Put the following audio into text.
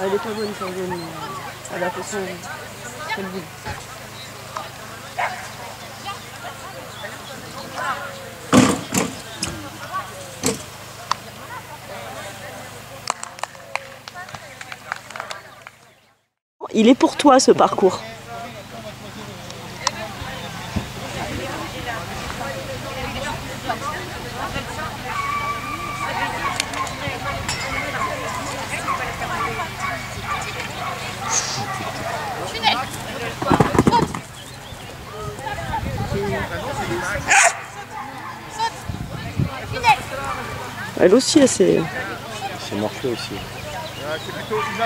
Elle est pas bonne sa zone. Elle a fait son. qu'elle voulait. Il est pour toi ce parcours. Elle aussi, elle s'est. C'est morflé aussi. C'est plutôt une